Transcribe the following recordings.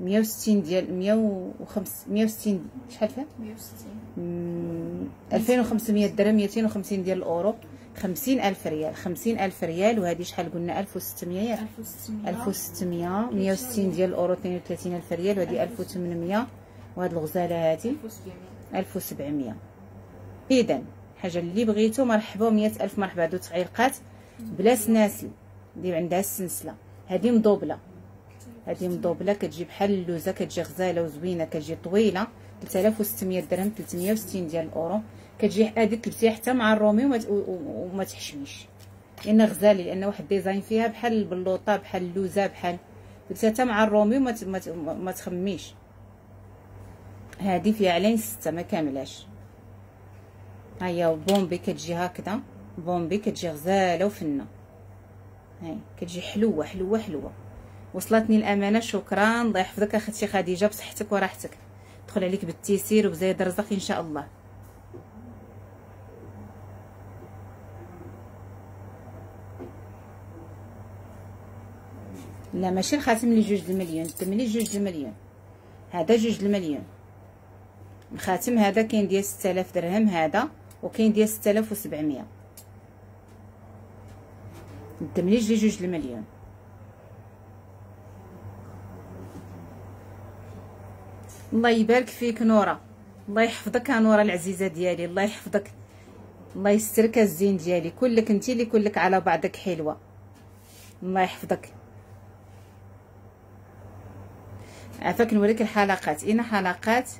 160 ديال 105 160 شحال فيها 160 2500 درهم 250 ديال الاورو 50000 ريال. 50000 ريال وهذه شحال قلنا؟ 1600 ياك 1600 1600 160 ديال الأورو 32000 ريال وهذه 1800 وهاد الغزاله هذه 1700 1700 اذا حاجة اللي بغيتو مرحبا مئة ألف مرحبا. هادو تعليقات بلا سناسل. اللي عندها السنسلة. هذه مضوبله هذه مضوبله كتجي بحال اللوزة كتجي غزالة وزوينة كتجي طويلة 3600 درهم 360 ديال الأورو. كتجي هذه تلبسيها حتى مع الرومي وما تحشميش. لأن غزالي لأن واحد الديزاين فيها بحال البلوطة بحال اللوزة بحال لبسها حتى مع الرومي وما ما تخميش. هذه فيها علين ستة ما كاملاش. هيا بومبي كتجي هكذا. بومبي كتجي غزالة وفنة. هاي كتجي حلوة حلوة حلوة. وصلتني الأمانة شكرا. الله يحفظك أختي خديجة بصحتك وراحتك. دخل عليك بالتيسير وبزايد الرزق إن شاء الله. لا ماشي الخاتم اللي جوج المليون الثمن جوج المليون هذا جوج المليون الخاتم هذا كاين ديال 6000 درهم هذا وكاين ديال 6700 الدمليج جوج المليون الله يبارك فيك نورا. الله يحفظك يا نورا العزيزة ديالي. الله يحفظك. الله يسترك الزين ديالي. كلك انت اللي كلك على بعضك حلوة. الله يحفظك. عافاك نوريك الحلقات. اين حلقات.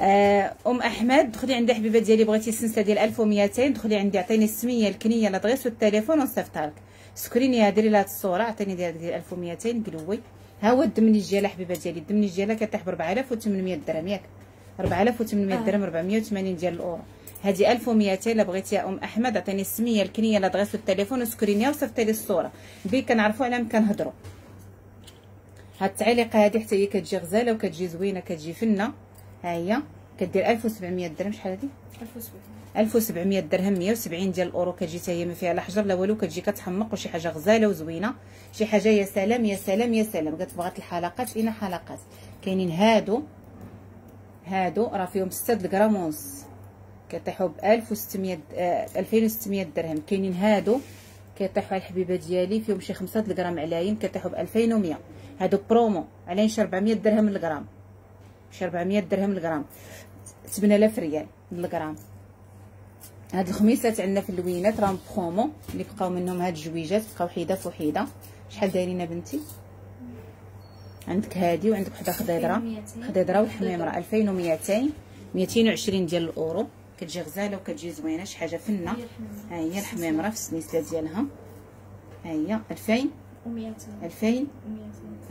آه، أم أحمد دخلي عندي حبيبة ديالي بغيتي السلسله ديال 1200 دخلي عندي عطيني السمية الكنية l'adresse والتليفون ونصيفطها لك. سكريني لي هاد الصورة. عطيني ديال 1200 قلوي. ها هو الدمنيج ديالها حبيبة ديالي الدمنيج ديالها كتطيح ب 4800 درهم ياك. 4800 درهم 480 ديال الأورو. هادي 1200 الا بغيتي يا أم أحمد. عطيني السمية الكنية l'adresse والتليفون وسكرينيها وصيفطي لي الصورة. باش نعرفوا على ما كنهضروا هاد التعليقة هادي حتى هي كتجي غزالة وكتجي زوينة كتجي فنة. ها هي. كدير 1700 درهم. شحال هادي؟ 1700 1700 درهم 170 ديال الأورو. كتجي حتى هي ما فيها لا حجر لا والو كتجي كتحمق وشي حاجة غزالة وزوينة. شي حاجة يا سلام يا سلام يا سلام. قالت بغات الحلقات اين حلقات. كاينين هادو هادو راه فيهم 6 الغرام ونص كيطيحوا ب 1600 آه، 2600 درهم. كاينين هادو كيطيحوا على الحبيبة ديالي فيهم شي 5 الغرام علاين كيطيحوا ب 2100 هادو برومو عليهم شي 400 درهم الغرام شي 400 درهم الغرام 8000 ريال الغرام هاد الخميسات عندنا في اللوينات راهم برومو اللي بقاو منهم هاد الجويجات بقاو حيدة فوحيده شحال دايرين بنتي؟ عندك هادي وعندك وحدة خضيضرة. 2200. خضيضرة والحميمره 2200 220 ديال الأورو. كتجي غزالة وكتجي زوينة شي حاجة فنه ها هي الحميمرة في السنيسلة ديالها. ها هي. 2000 و200 2000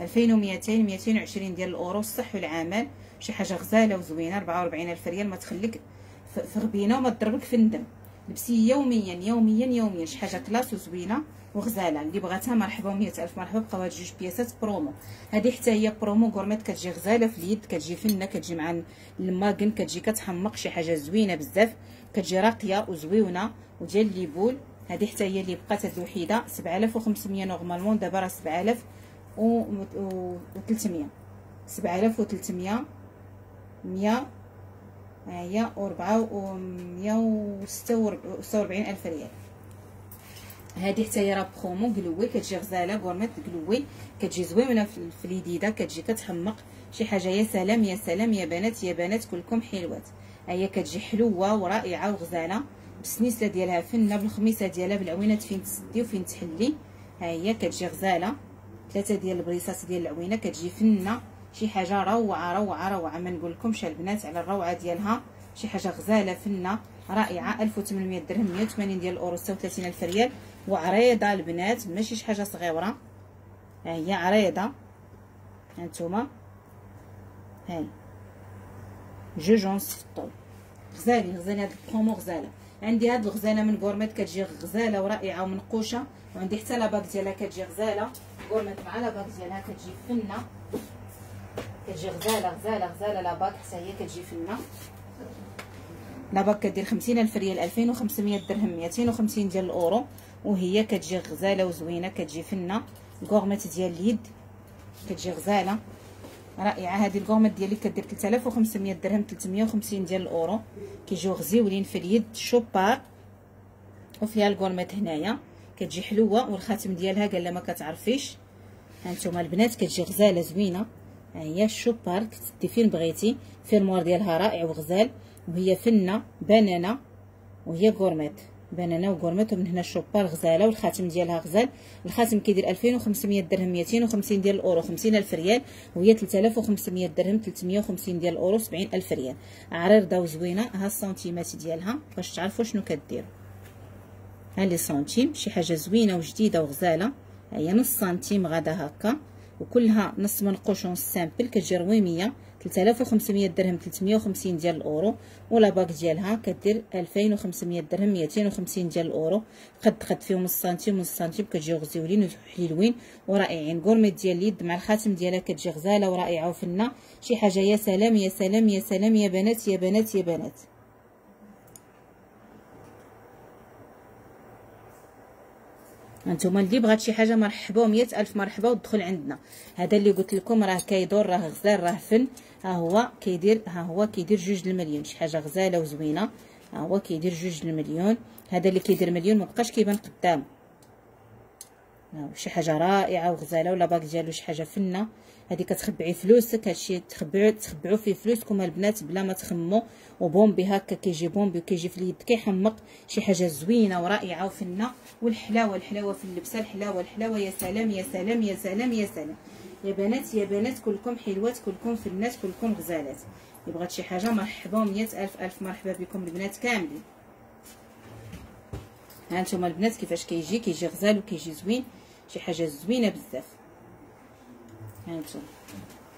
و200 2200 220 ديال الأورو الصح والعمل. شي حاجة غزالة وزوينة 44000 ريال. ما تخليك في غبينه وما تضربك في الندم. لبسي يوميا يوميا يوميا. شي حاجة كلاس وزوينة وغزالة. اللي بغاتها مرحبا و ألف مرحبا. بقاو هاد جوج بياسات برومو. هذه حتى هي promo gourmette. كتجي غزالة في اليد كتجي فنة كتجي مع الماكن كتجي كتحمق شي حاجة زوينة بزاف. كتجي راقية وزويونة وديال les boules هذه حتى هي اللي بقات هاد الوحيدة. 7500 normalement. دابا راه 7000 و 300 7300 100 هي وربعة ومية وستة ألف ريال. هادي حتى هي راه برومو قلوي كتجي غزالة gourmette قلوي كتجي زوينه في اليديدة كتجي كتحمق. شي حاجة يا سلام يا سلام يا بنات يا بنات كلكم حلوات. هي كتجي حلوة ورائعة وغزالة بالسنيسله ديالها فنة بالخميسة ديالها بالعوينات فين تسدي وفين تحلي. هي كتجي غزالة ثلاثة ديال البريصات ديال العوينة كتجي فنة. شي حاجة روعة روعة روعة. ما نقول لكمش البنات على الروعة ديالها. شي حاجة غزالة فنة رائعة. 1800 درهم 180 ديال الأورو 36000 ريال. وعريضة البنات ماشي شي حاجة صغيرة. ها هي عريضة. هانتوما هاي. جوج ونص في الطول. غزالين غزالين هاد البرومو غزالة. عندي هاد الغزالة من gourmette كتجي غزالة ورائعة ومنقوشة. وعندي حتى la bague ديالها كتجي غزالة. gourmette مع la bague ديالها كتجي فنة. كتجي غزالة غزالة غزالة la bague حتى هي كتجي فنه la bague كدير خمسين ألف ريال ألفين وخمسمية درهم ميتين وخمسين ديال الأورو. وهي كتجي غزالة وزوينة كتجي فنه ال gourmette ديال اليد كتجي غزالة. رائعة. هذه ال gourmette ديالي كدير 3500 درهم 350 ديال الأورو. كيجيو غزيولين في اليد. Chopard. وفيها ال gourmette هنايا. كتجي حلوة. والخاتم ديالها قال ما كتعرفيش. هانتوما البنات كتجي غزالة زوينة. هي ال Chopard كتدي فين بغيتي؟ fermoir ديالها رائع وغزال وهي فنة بنانة وهي gourmette. بنانة و gourmette ومن هنا ال Chopard غزالة والخاتم ديالها غزال. الخاتم كيدير 2500 درهم 250 ديال الأورو 50000 ريال وهي 3500 درهم 350 ديال الأورو 70000 ريال. عريضه وزوينه ها السنتيمات ديالها. باش تعرفوا شنو كديروا ها les centimes شي حاجة زوينة وجديدة وغزالة. هي نص سنتيم غادا هكا. وكلها نص منقوش ونص simple كتجي رويميه 3500 درهم 350 ديال الأورو. و la bague ديالها كدير 2500 درهم 250 ديال الأورو. قد قد فيهم نص سنتيم ونص سنتيم كتجيو غزيولين وحليلوين ورائعين. gourmette ديال اليد مع الخاتم ديالها كتجي غزالة ورائعة وفنة. شي حاجة يا سلام يا سلام يا سلام يا بنات يا بنات يا بنات. هانتوما اللي بغات شي حاجة مرحبا و ألف مرحبا ودخل عندنا. هذا اللي قلت لكم راه كيدور راه غزال راه فن. ها هو كيدير ها هو كيدير جوج المليون. شي حاجة غزالة وزوينة. ها هو كيدير جوج المليون. هذا اللي كيدير مليون مبقاش كيبان قدام. شي حاجة رائعة وغزالة و la bague ديالو شي حاجة فنة. هذه كتخبعي فلوسك هادشي تخبعوا تخبعوا فيه فلوسكم البنات بلا ما تخمو و bombé هكا كيجي bombé وكيجي في اليد كيحمق شي حاجة زوينة ورائعة وفنة. والحلاوة الحلاوة في اللبسه الحلاوة الحلاوة. يا سلام يا سلام يا سلام يا سلام. يا بنات يا بنات كلكم حلوات كلكم فنات كلكم غزالات. بغات شي حاجة مرحبا ومية ألف ألف مرحبا بكم البنات كاملين. ها نتوما البنات كيفاش كيجي؟ كيجي غزال وكيجي زوين. شي حاجة زوينة بزاف. هانتوما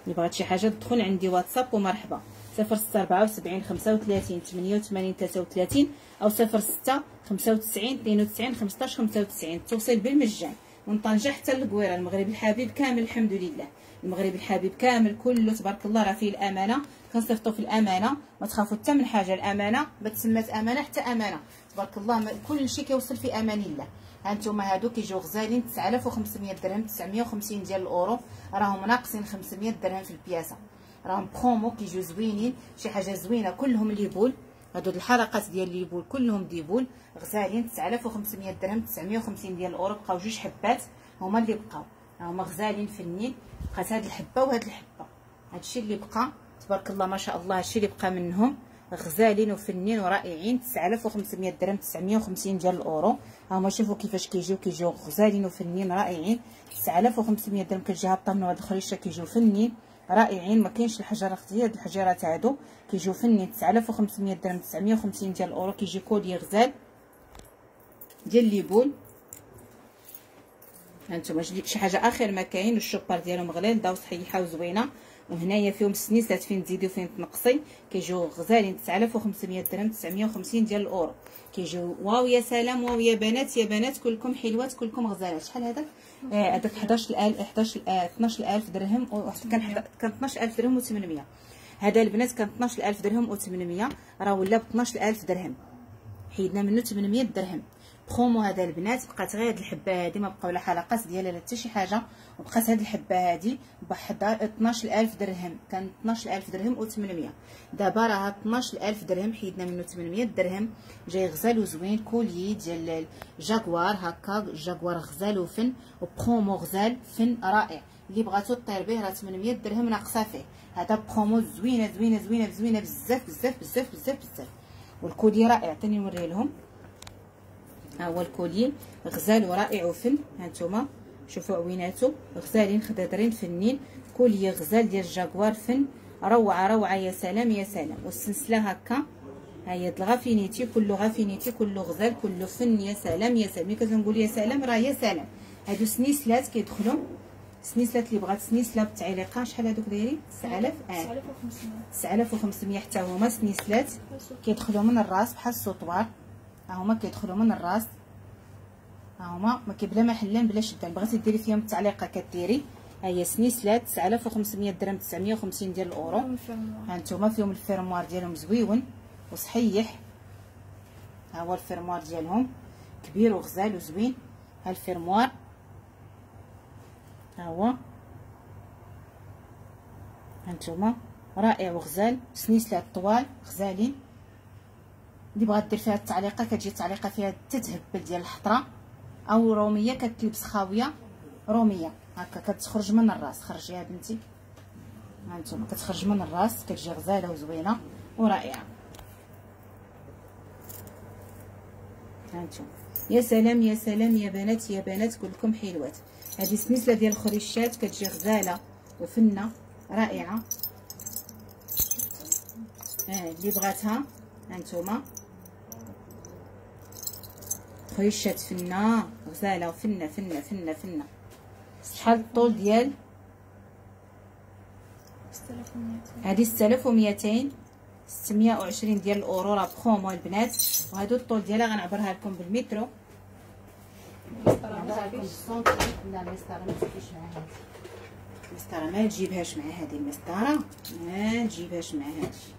اللي بغات شي حاجة تدخل عندي واتساب ومرحبا. صفر ستة ربعة وسبعين خمسة وثلاثين ثمانية وثمانين ثلاثة وثلاثين أو صفر ستة خمسة وتسعين اثنين وتسعين خمسطاش خمسة وتسعين التوصيل بالمجان. من طنجة حتى للقويرة. المغرب الحبيب كامل الحمد لله. المغرب الحبيب كامل كله تبارك الله راه فيه الأمانة. كنصيفطوا في الأمانة. ما تخافوا حتى من حاجة الأمانة. ما تسمات أمانة حتى أمانة. تبارك الله كل شيء كيوصل في أمان الله. هانتوما هادو كيجيو غزالين 9500 درهم 950 ديال الاورو راهم ناقصين 500 درهم في البياسة. راهم برومو كيجيو زوينين شي حاجة زوينة كلهم les boules. هادو الحلقات ديال les boules كلهم des boules. غزالين 9500 درهم 950 ديال الاورو بقاو جوج حبات هما اللي بقاو. هما غزالين فنين بقات هاد الحبة وهاد الحبة. هادشي اللي بقى تبارك الله ما شاء الله هادشي اللي بقى منهم. غزالين وفنين ورائعين 9500 درهم 950 ديال الأورو. هما شوفوا كيفاش كيجيو كيجيو غزالين وفنين رائعين. 9500 درهم كتجي هابطه من هاد الخريشه كيجيو فنين رائعين. ما كاينش الحجره أختي هاد الحجرات هادو كيجيو فنين. 9500 درهم 950 ديال الأورو كيجي collier غزال ديال les boules هانتوما شي حاجة آخر ما كاين ال Chopard ديالهم غليظ داو صحيحه وزوينة. وهنايا فيهم السنيسات فين تزيدي وفين تنقصي. كيجيو غزالين 9500 درهم 950 ديال الأورو. كيجيو واو يا سلام واو يا بنات يا بنات كلكم حلوات كلكم غزالات. شحال هذاك آه هذاك 11000 11 12000 درهم كان كان 12000 درهم و800 هذا البنات كان 12000 درهم و800 راه ولا ب 12000 درهم. حيدنا منه 800 درهم. برومو هذا البنات بقات غير هاد الحبة هادي ما بقاو لا حلقات ديالها لا حتى شي حاجة وبقات هاد الحبة هادي بواحد 12000 درهم كان 12000 درهم و800 دابا راه 12000 درهم حيدنا منه 800 درهم جاي غزال وزوين كولي ديال جاكوار هكا جاكوار غزال وفن وبرومو غزال فن رائع. اللي بغاتو طير به راه 800 درهم ناقصة فيه. هذا برومو زوينة زوينة زوينة زوينة بزاف بزاف بزاف بزاف بزاف. وال collier رائع عطيني نوريه لهم ها هو ال collier. غزال ورائع وفن هانتوما شوفوا عويناتو. غزالين خضرين فنين. collier غزال ديال الجاكوار فن. روعة روعة. يا سلام يا سلام. والسلسلة هكا. ها هي الغافينيتي كله غافينيتي كله غزال كله فن. يا سلام يا سلام. ملي كنقول يا سلام راه يا سلام. هادو سنيسلات كيدخلوا. سنيسلات اللي بغات سنيسلة بالتعليقه شحال هادوك دايرين؟ 9000 آه. 9500 حتى هما. سنيسلات كيدخلوا من الراس بحال السطوار. هما كيدخلوا من الراس. ها هما ما كيبلا محلين بلا شدة. بغيتي ديري فيهم التعليقه كديري. ها هي سنيسلات 9500 درهم 950 ديال الأورو. ها نتوما فيهم ال fermoir ديالهم زويون وصحيح. ها هو ال fermoir ديالهم. كبير وغزال وزوين. ها ال fermoir. ها هو. هانتوما رائع وغزال. سنيسلات طوال. غزالين. اللي بغات دير فيها التعليقة كتجي التعليقة فيها تتهبل ديال الحطره أو رومية كتلبس خاوية رومية. هكا كتخرج من الراس. خرجي يا بنتي هانتوما كتخرج من الراس كتجي غزالة وزوينة ورائعة. هانتوما يا سلام يا سلام يا بنات يا بنات كلكم حلوات هذه سنسله ديال الخريشات كتجي غزالة وفنة رائعة. ها اللي بغاتها. هانتوما خريشات فنه غزاله وفنه فنه فنه فنه شحال الطول ديال؟ 6200 هذه 6200 620 ديال الاورو راه برومو البنات. وهادو الطول ديالها غنعبرها لكم بالمترو. نعبرها لكم بالسنتي لا المسطره ما تجيش مع هادي المسطره ما تجيبهاش مع هادي المسطرة. ما تجيبهاش مع هادي